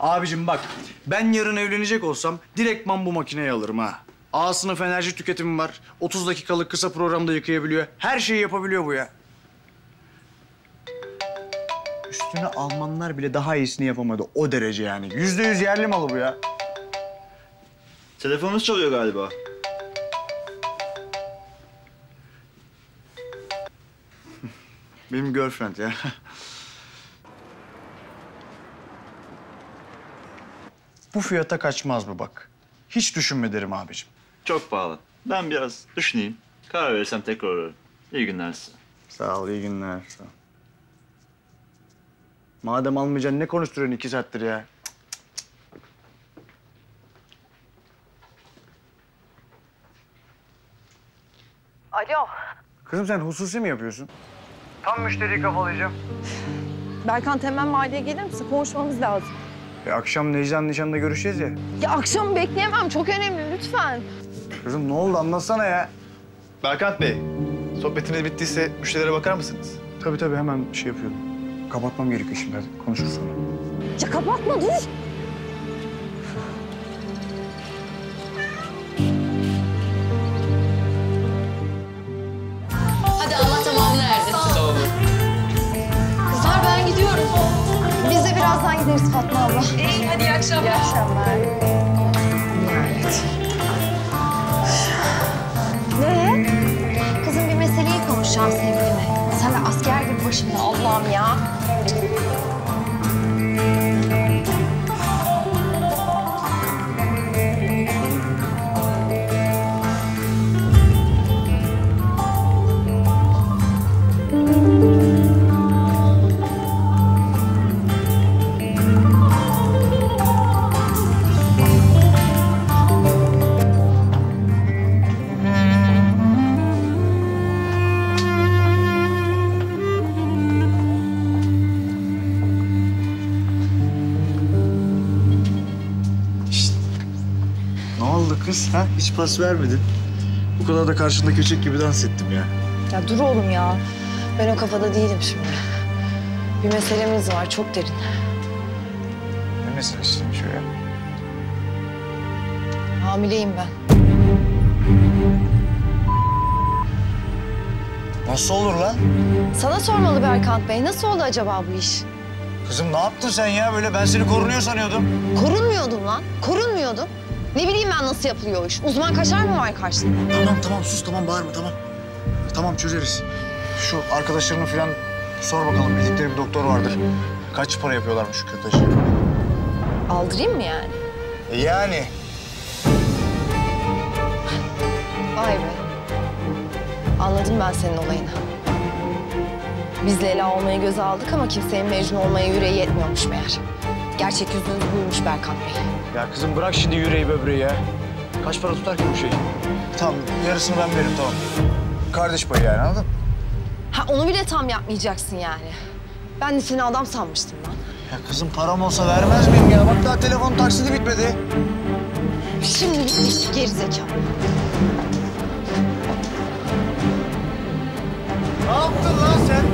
Abicim bak, ben yarın evlenecek olsam direktman bu makineyi alırım ha. A sınıf enerji tüketimi var. 30 dakikalık kısa programda yıkayabiliyor. Her şeyi yapabiliyor bu ya. Üstüne Almanlar bile daha iyisini yapamadı. O derece yani. Yüzde yüz yerli malı bu ya. Telefonunuz çalıyor galiba. Benim girlfriend ya. Bu fiyata kaçmaz bu bak. Hiç düşünme derim abicim. Çok pahalı. Ben biraz düşüneyim. Karar verirsem tekrar ararım. İyi günler size. Sağ ol, iyi günler. Sağ ol. Madem almayacaksın ne konuşturuyorsun iki saattir ya? Alo. Kızım sen hususi mi yapıyorsun? Tam müşteriyi kafalayacağım. Berkant hemen mahalleye gelir misin? Konuşmamız lazım. E, akşam Necdan nişanında görüşeceğiz ya. Ya akşam bekleyemem. Çok önemli lütfen. Kızım ne oldu anlatsana ya. Berkant Bey, sohbetiniz bittiyse müşterilere bakar mısınız? Tabii tabii hemen şey yapıyorum. Kapatmam gerekiyor şimdi hadi konuşuruz sonra. Ya kapatma dur. Gideriz Fatma abla. İyi hadi iyi akşamlar. İyi akşamlar. Ne? Kızım bir meseleyi konuşacağım sevgilime. Sen de asker gibi başımda Allah'ım ya. Kız ha? Hiç pas vermedin. Bu kadar da karşında köçek gibi dans ettim ya. Ya dur oğlum ya. Ben o kafada değilim şimdi. Bir meselemiz var çok derin. Ne meselesiymiş o ya? Hamileyim ben. Nasıl olur lan? Sana sormalı Berkant Bey. Nasıl oldu acaba bu iş? Kızım ne yaptın sen ya? Böyle ben seni korunuyor sanıyordum. Korunmuyordum lan. Korunmuyordum. Ne bileyim ben nasıl yapılıyor o iş. Uzman kaçar mı var karşında? Tamam tamam sus tamam bağırma tamam. Tamam çözeriz. Şu arkadaşlarını falan sor bakalım. Bildikleri bir doktor vardır. Kaç para yapıyorlarmış şu kürtajı? Aldırayım mı yani? E yani. Vay be. Anladım ben senin olayını. Biz Leyla olmayı göze aldık ama kimsenin Mecnun olmaya yüreği yetmiyormuş meğer. Gerçek yüzünüz buymuş Berkant Bey. Ya kızım bırak şimdi yüreği böbreği ya. Kaç para tutar ki bu şey? Tamam yarısını ben veririm tamam. Kardeş payı yani anladın mı? Ha onu bile tam yapmayacaksın yani. Ben de seni adam sanmıştım lan. Ya kızım param olsa vermez miyim ya? Bak daha telefon taksidi bitmedi. Şimdi bitti işte geri zekalı. Ne yaptın lan sen?